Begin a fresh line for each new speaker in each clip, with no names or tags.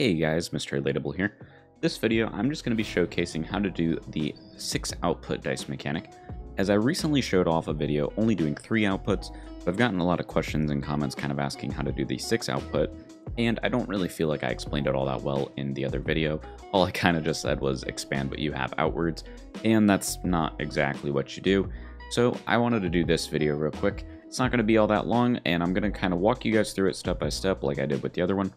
Hey guys, Mr. Relatable here. This video, I'm just going to be showcasing how to do the 6 output dice mechanic. As I recently showed off a video only doing 3 outputs, but I've gotten a lot of questions and comments kind of asking how to do the 6 output, and I don't really feel like I explained it all that well in the other video. All I kind of just said was expand what you have outwards, and that's not exactly what you do. So I wanted to do this video real quick. It's not going to be all that long, and I'm going to kind of walk you guys through it step by step like I did with the other one.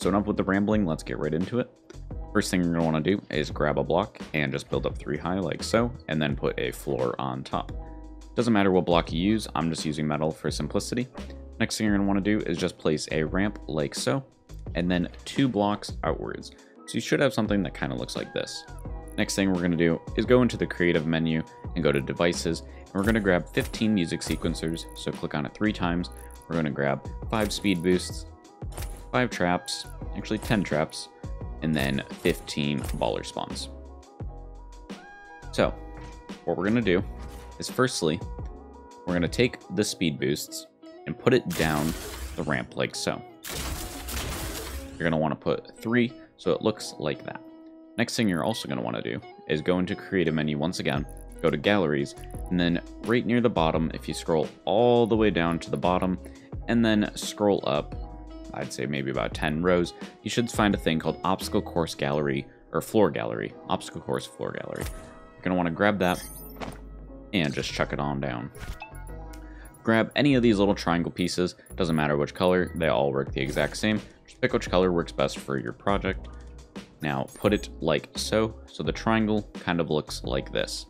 So enough with the rambling, let's get right into it. First thing you're going to want to do is grab a block and just build up three high like so, and then put a floor on top. Doesn't matter what block you use, I'm just using metal for simplicity. Next thing you're going to want to do is just place a ramp like so, and then two blocks outwards. So you should have something that kind of looks like this. Next thing we're going to do is go into the creative menu and go to devices, and we're going to grab 15 music sequencers, so click on it three times. We're going to grab five speed boosts, five traps, actually 10 traps, and then 15 baller spawns. So, what we're gonna do is firstly, we're gonna take the speed boosts and put it down the ramp like so. You're gonna wanna put three so it looks like that. Next thing you're also gonna wanna do is go into creative menu once again, go to galleries, and then right near the bottom, if you scroll all the way down to the bottom, and then scroll up I'd say maybe about 10 rows, you should find a thing called Obstacle Course Gallery, or Floor Gallery. Obstacle Course Floor Gallery. You're want to grab that and just chuck it on down. Grab any of these little triangle pieces, doesn't matter which color, they all work the exact same. Just pick which color works best for your project. Now put it like so, so the triangle kind of looks like this.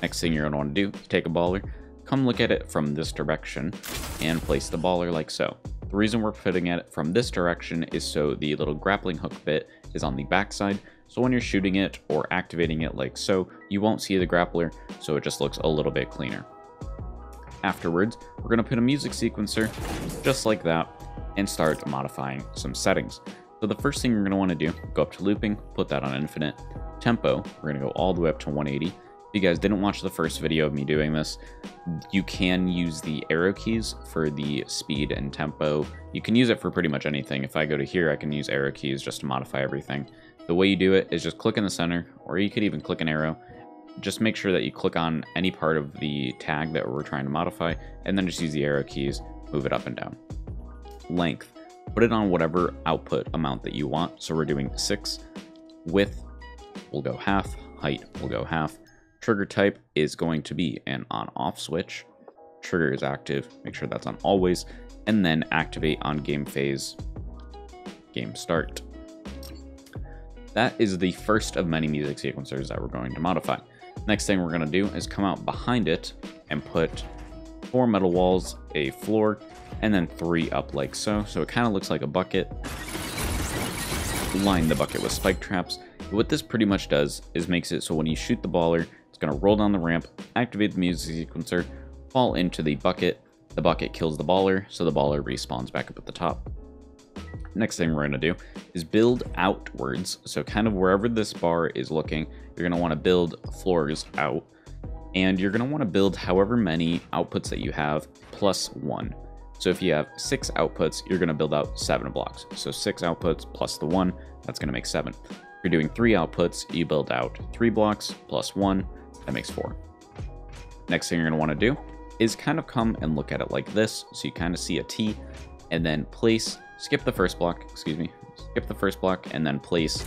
Next thing you're want to do take a baller, come look at it from this direction, and place the baller like so. The reason we're putting it from this direction is so the little grappling hook bit is on the backside, so when you're shooting it or activating it like so, you won't see the grappler, so it just looks a little bit cleaner. Afterwards, we're going to put a music sequencer, just like that, and start modifying some settings. So the first thing you're going to want to do, go up to looping, put that on infinite. Tempo, we're going to go all the way up to 180. If you guys didn't watch the first video of me doing this, you can use the arrow keys for the speed and tempo. You can use it for pretty much anything. If I go to here, I can use arrow keys just to modify everything. The way you do it is just click in the center, or you could even click an arrow. Just make sure that you click on any part of the tag that we're trying to modify, and then just use the arrow keys, move it up and down. Length, put it on whatever output amount that you want. So we're doing 6. Width, we'll go half. Height, we'll go half. Trigger type is going to be an on-off switch. Trigger is active, make sure that's on always, and then activate on game phase, game start. That is the first of many music sequencers that we're going to modify. Next thing we're going to do is come out behind it and put four metal walls, a floor, and then three up like so. So it kind of looks like a bucket. Line the bucket with spike traps. What this pretty much does is makes it so when you shoot the baller, going to roll down the ramp, activate the music sequencer, fall into the bucket. The bucket kills the baller, so the baller respawns back up at the top. Next thing we're going to do is build outwards. So kind of wherever this bar is looking, you're going to want to build floors out. And you're going to want to build however many outputs that you have plus one. So if you have six outputs, you're going to build out seven blocks. So six outputs plus the one, that's going to make seven. If you're doing three outputs, you build out three blocks plus one, that makes four. Next thing you're want to do is kind of come and look at it like this. So you kind of see a T and then place, skip the first block, excuse me, skip the first block and then place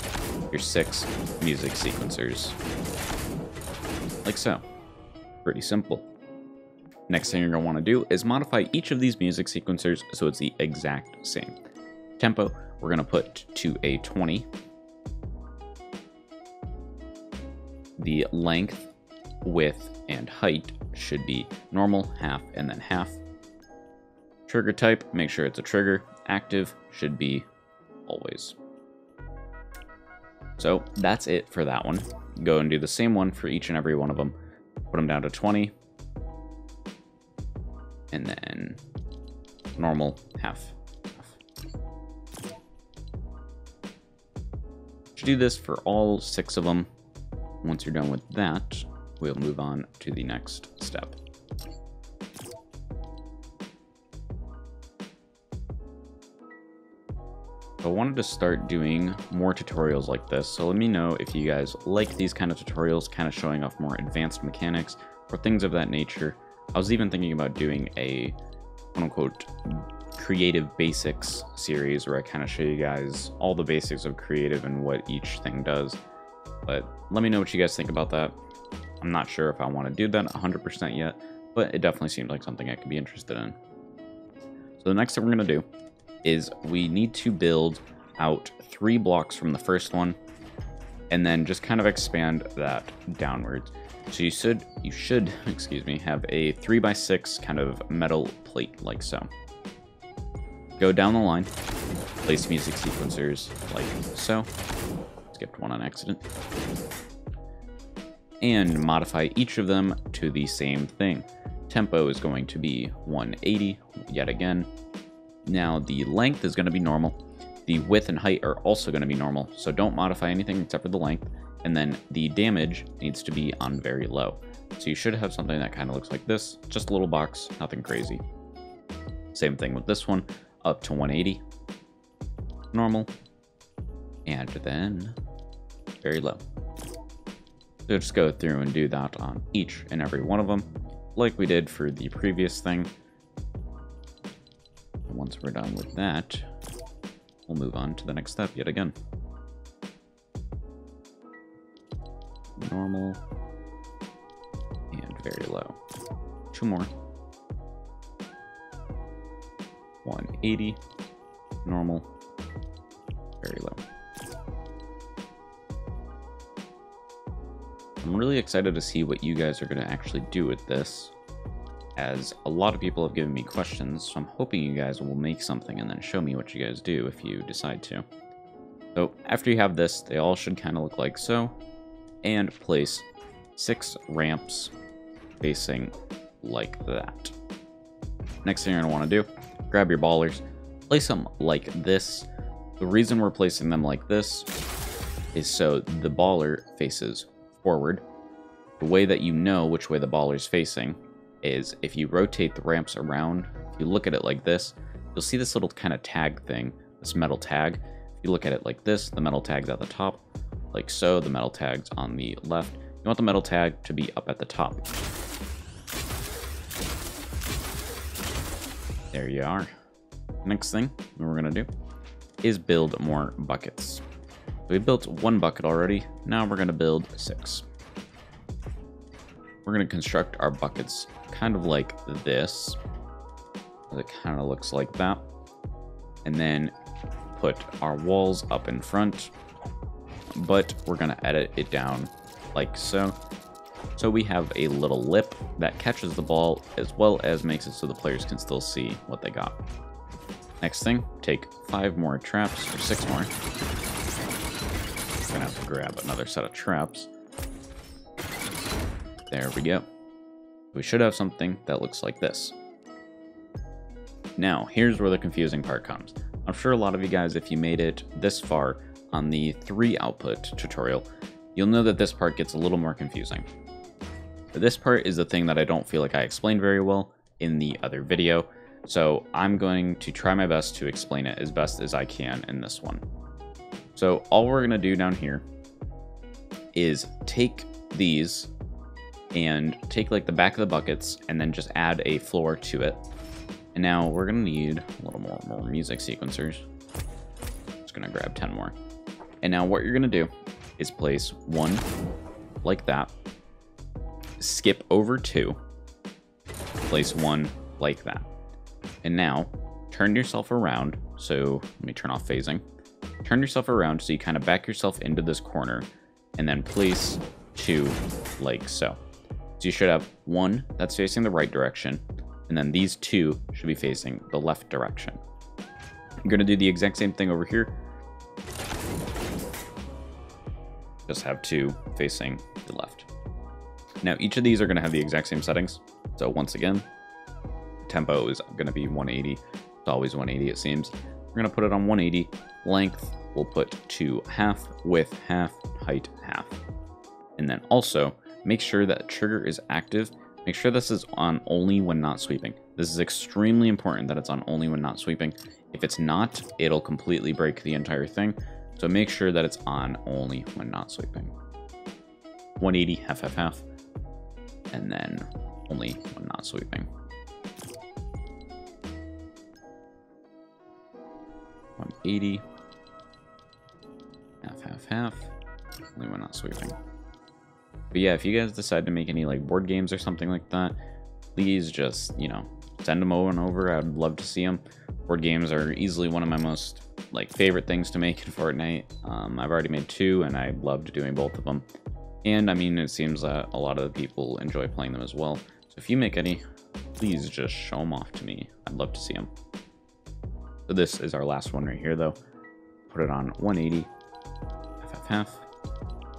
your six music sequencers. Like so. Pretty simple. Next thing you're want to do is modify each of these music sequencers so it's the exact same. Tempo, we're to put to a 20. The length width, and height should be normal, half, and then half. Trigger type, make sure it's a trigger. Active should be always. So that's it for that one. Go and do the same one for each and every one of them. Put them down to 20. And then normal, half, half. Should do this for all six of them. Once you're done with that, we'll move on to the next step. I wanted to start doing more tutorials like this, so let me know if you guys like these kind of tutorials, kind of showing off more advanced mechanics or things of that nature. I was even thinking about doing a quote-unquote creative basics series where I kind of show you guys all the basics of creative and what each thing does. But let me know what you guys think about that. I'm not sure if I want to do that 100% yet, but it definitely seems like something I could be interested in. So the next thing we're going to do is we need to build out three blocks from the first one and then just kind of expand that downwards. So you should, you should, excuse me, have a 3 by 6 kind of metal plate like so. Go down the line, place music sequencers like so. Skipped one on accident. And modify each of them to the same thing. Tempo is going to be 180, yet again. Now the length is going to be normal. The width and height are also going to be normal, so don't modify anything except for the length. And then the damage needs to be on very low. So you should have something that kind of looks like this, just a little box, nothing crazy. Same thing with this one, up to 180, normal, and then very low. So just go through and do that on each and every one of them, like we did for the previous thing. And once we're done with that, we'll move on to the next step yet again. Normal, and very low. Two more. 180, normal, very low. I'm really excited to see what you guys are going to actually do with this, as a lot of people have given me questions, so I'm hoping you guys will make something and then show me what you guys do if you decide to. So after you have this, they all should kind of look like so, and place six ramps facing like that. Next thing you're going to want to do, grab your ballers, place them like this. The reason we're placing them like this is so the baller faces forward. The way that you know which way the baller is facing is if you rotate the ramps around, if you look at it like this, you'll see this little kind of tag thing, this metal tag. If you look at it like this, the metal tag's at the top, like so, the metal tag's on the left. You want the metal tag to be up at the top. There you are. Next thing we're to do is build more buckets. We built one bucket already. Now we're going to build six. We're going to construct our buckets kind of like this. It kind of looks like that. And then put our walls up in front. But we're going to edit it down like so. So we have a little lip that catches the ball as well as makes it so the players can still see what they got. Next thing, take five more traps, or six more. Gonna have to grab another set of traps. There we go. We should have something that looks like this. Now, here's where the confusing part comes. I'm sure a lot of you guys, if you made it this far on the three output tutorial, you'll know that this part gets a little more confusing. This part is the thing that I don't feel like I explained very well in the other video, so I'm going to try my best to explain it as best as I can in this one. So all we're to do down here is take these and take like the back of the buckets and then just add a floor to it. And now we're to need a little more, more music sequencers. Just to grab 10 more. And now what you're to do is place one like that, skip over two, place one like that. And now turn yourself around. So let me turn off phasing. Turn yourself around so you kind of back yourself into this corner and then place two like so. So you should have one that's facing the right direction and then these two should be facing the left direction. I'm to do the exact same thing over here. Just have two facing the left. Now each of these are to have the exact same settings. So once again, tempo is to be 180. It's always 180, it seems. We're going to put it on 180. Length, we'll put to half, width half, height half. And then also, make sure that trigger is active. Make sure this is on only when not sweeping. This is extremely important that it's on only when not sweeping. If it's not, it'll completely break the entire thing. So make sure that it's on only when not sweeping. 180, half, half, half. And then only when not sweeping. 180. Half, half, half. Only when not sweeping. But yeah, if you guys decide to make any like board games or something like that, please just, you know, send them over and over. I'd love to see them. Board games are easily one of my most like favorite things to make in Fortnite. Um, I've already made two and I loved doing both of them. And I mean, it seems that a lot of the people enjoy playing them as well. So if you make any, please just show them off to me. I'd love to see them. So this is our last one right here though. Put it on 180, half, half.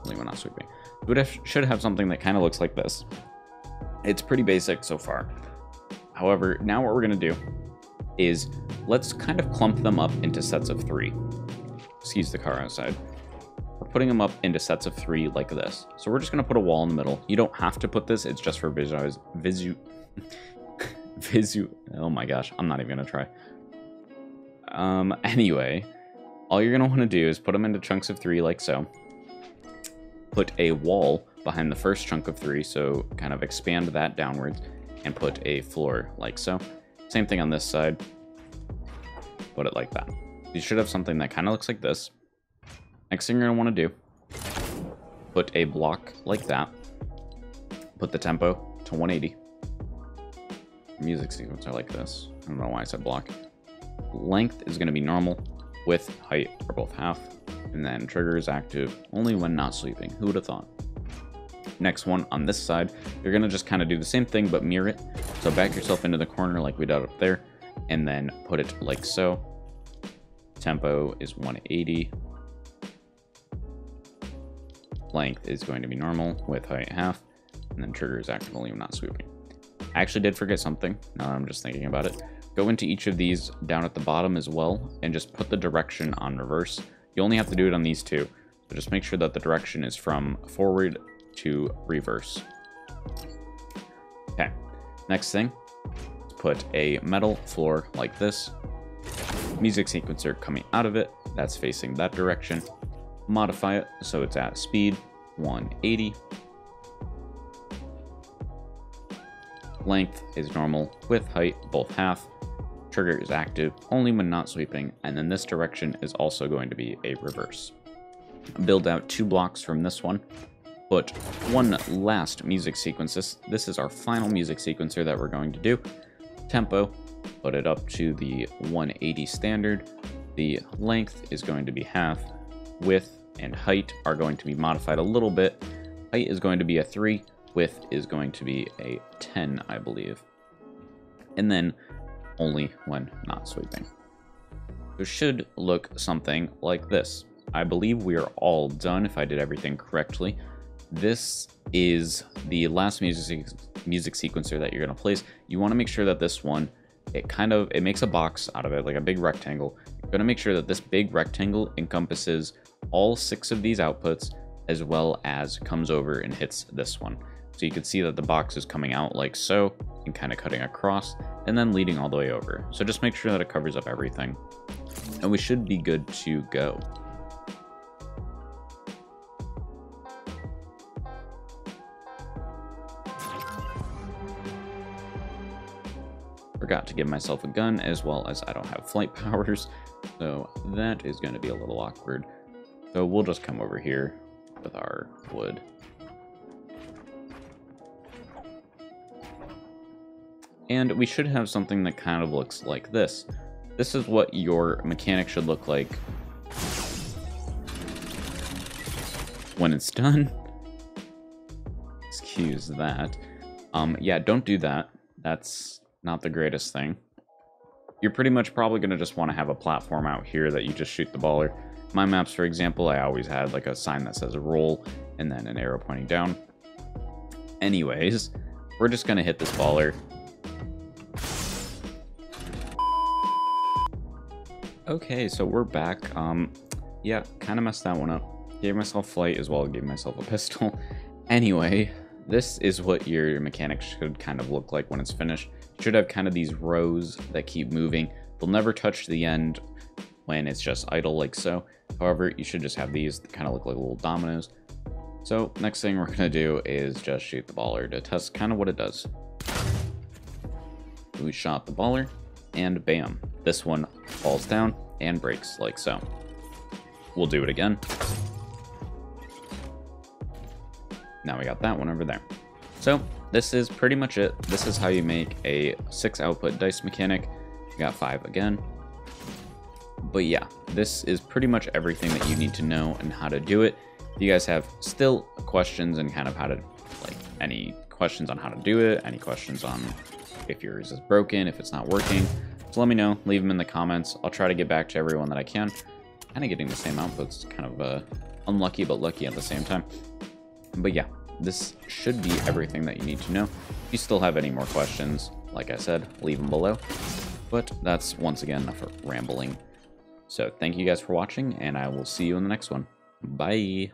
Only when not sweeping. It should have something that kind of looks like this. It's pretty basic so far. However, now what we're going to do is let's kind of clump them up into sets of three. Excuse the car outside. We're putting them up into sets of three like this. So we're just going to put a wall in the middle. You don't have to put this. It's just for visualize, visu, visu. Oh my gosh, I'm not even to try. Um, anyway, all you're going to want to do is put them into chunks of three like so. Put a wall behind the first chunk of three, so kind of expand that downwards and put a floor like so. Same thing on this side. Put it like that. You should have something that kind of looks like this. Next thing you're going to want to do, put a block like that. Put the tempo to 180. Music sequencer like this. I don't know why I said block. Length is going to be normal. Width, height are both half. And then trigger is active only when not sleeping. Who would have thought? Next one on this side, you're going to just kind of do the same thing but mirror it. So back yourself into the corner like we did up there and then put it like so. Tempo is 180. Length is going to be normal with height half and then trigger is active only when not sweeping. I actually did forget something now I'm just thinking about it. Go into each of these down at the bottom as well and just put the direction on reverse. You only have to do it on these two. So just make sure that the direction is from forward to reverse. Okay, next thing, let's put a metal floor like this. Music sequencer coming out of it, that's facing that direction. Modify it so it's at speed 180. Length is normal, with height both half. Trigger is active only when not sweeping, and then this direction is also going to be a reverse. Build out two blocks from this one, put one last music sequence. This, this is our final music sequencer that we're going to do. Tempo, put it up to the 180 standard. The length is going to be half. Width and height are going to be modified a little bit. Height is going to be a 3. Width is going to be a 10, I believe. And then only when not sweeping. It should look something like this. I believe we are all done if I did everything correctly. This is the last music music sequencer that you're going to place. You want to make sure that this one, it kind of, it makes a box out of it, like a big rectangle. You're going to make sure that this big rectangle encompasses all six of these outputs as well as comes over and hits this one. So you can see that the box is coming out like so and kind of cutting across and then leading all the way over. So just make sure that it covers up everything. And we should be good to go. Forgot to give myself a gun as well as I don't have flight powers. So that is going to be a little awkward. So we'll just come over here with our wood. And we should have something that kind of looks like this. This is what your mechanic should look like when it's done. Excuse that. Um, yeah, don't do that. That's not the greatest thing. You're pretty much probably going to just want to have a platform out here that you just shoot the baller. My maps, for example, I always had like a sign that says roll and then an arrow pointing down. Anyways, we're just going to hit this baller. Okay, so we're back. Um, yeah, kind of messed that one up. Gave myself flight as well gave myself a pistol. anyway, this is what your mechanic should kind of look like when it's finished. You should have kind of these rows that keep moving. They'll never touch the end when it's just idle like so. However, you should just have these that kind of look like little dominoes. So next thing we're to do is just shoot the baller to test kind of what it does. We shot the baller, and bam, this one falls down and breaks like so. We'll do it again. Now we got that one over there. So this is pretty much it. This is how you make a six output dice mechanic. We got five again. But yeah, this is pretty much everything that you need to know and how to do it. If you guys have still questions and kind of how to, like, any questions on how to do it, any questions on if yours is broken, if it's not working, so let me know. Leave them in the comments. I'll try to get back to everyone that I can. Kind of getting the same outputs, kind of uh, unlucky but lucky at the same time. But yeah, this should be everything that you need to know. If you still have any more questions, like I said, leave them below. But that's once again enough for rambling. So thank you guys for watching, and I will see you in the next one. Bye!